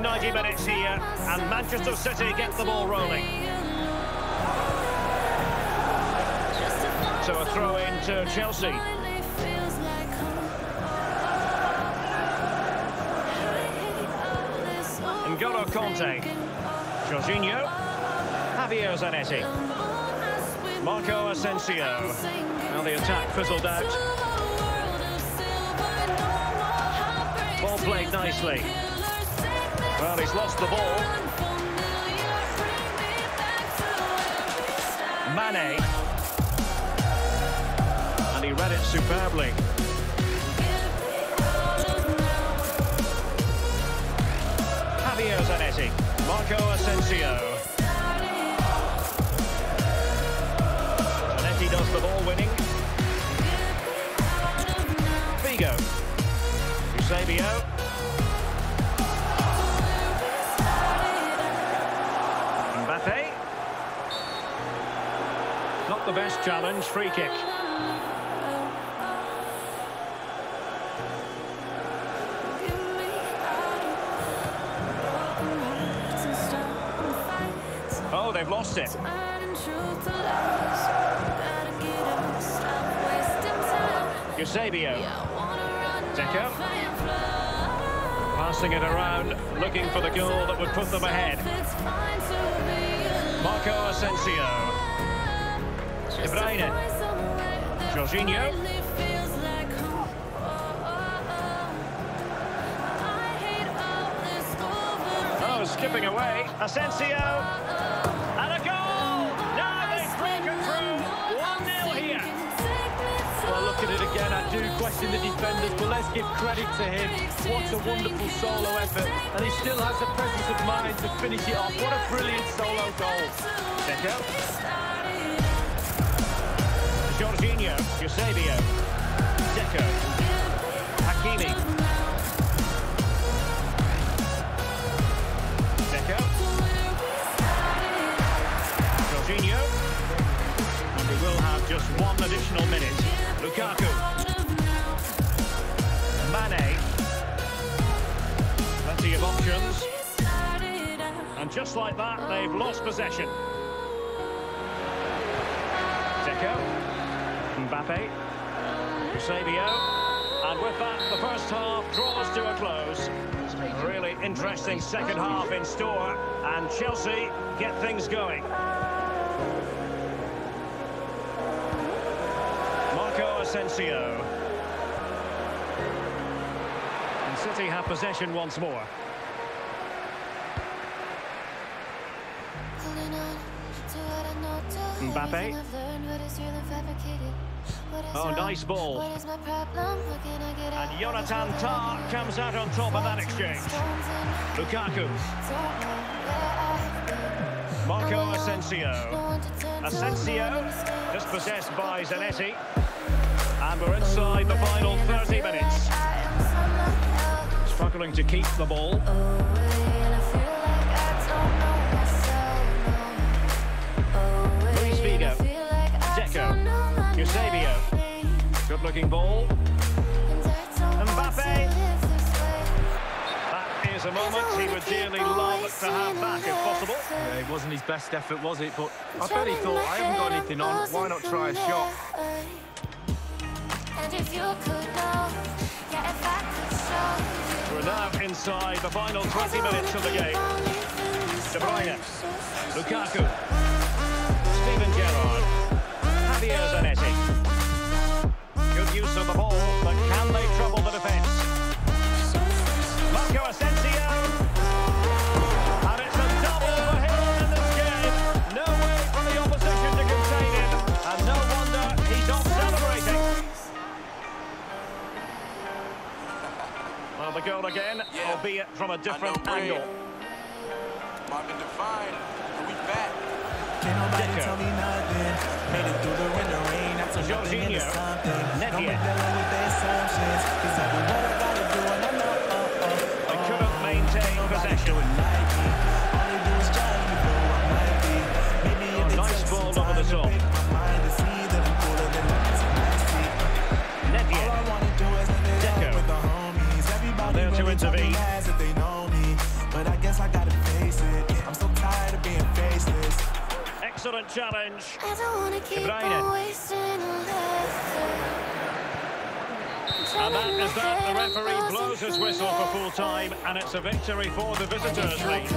exciting 90 minutes here, and Manchester City get the ball rolling. So a throw in to Chelsea. N'Golo Kanté. Jorginho. Javier Zanetti. Marco Asensio. Now the attack fizzled out. Ball played nicely. Well, he's lost the ball. Mane. And he read it superbly. Javier Zanetti. Marco Asensio. The best challenge, free kick. Oh, they've lost it. Eusebio. Deco. Passing it around, looking for the goal that would put them ahead. Marco Asensio. De Bruyne. Jorginho. Oh, skipping away. Asensio. And a goal! Now they've broken through. 1-0 here. Well, look at it again. I do question the defenders, but let's give credit to him. What a wonderful solo effort. And he still has the presence of mind to finish it off. What a brilliant solo goal. Deco. Jorginho. Eusebio. Deco. Hakimi. Deco. Jorginho. And we will have just one additional minute. Lukaku. Mane. Plenty of options. And just like that, they've lost possession. Deco. Mbappe. Eusebio. And with that, the first half draws to a close. A really interesting second half in store. And Chelsea get things going. Marco Asensio. And City have possession once more. Mbappe. Oh, nice ball. And Jonathan Tah comes out on top of that exchange. Lukaku. Marco Asensio. Asensio, just possessed by Zanetti. And we're inside the final 30 minutes. Struggling to keep the ball. Deco. Eusebio. Good-looking ball. Mbappe. That is a moment he would dearly love to have back if possible. Yeah, it wasn't his best effort, was it? But I bet he thought, I haven't got anything on. Why not try a shot? We're now inside the final 20 minutes of the game. De Bruyne. Lukaku. Well, the goal again, Yeah. albeit from a different I know, Brad. angle. Marvin Devine, we back. Can't nobody Deco. tell me nothing. Made it through the wind and rain. I turned nothing into Jorginho. something. Net i'm so tired of being faceless. Excellent challenge. I don't wanna keep And that is that. The referee blows his whistle for full time, and it's a victory for the visitors' league.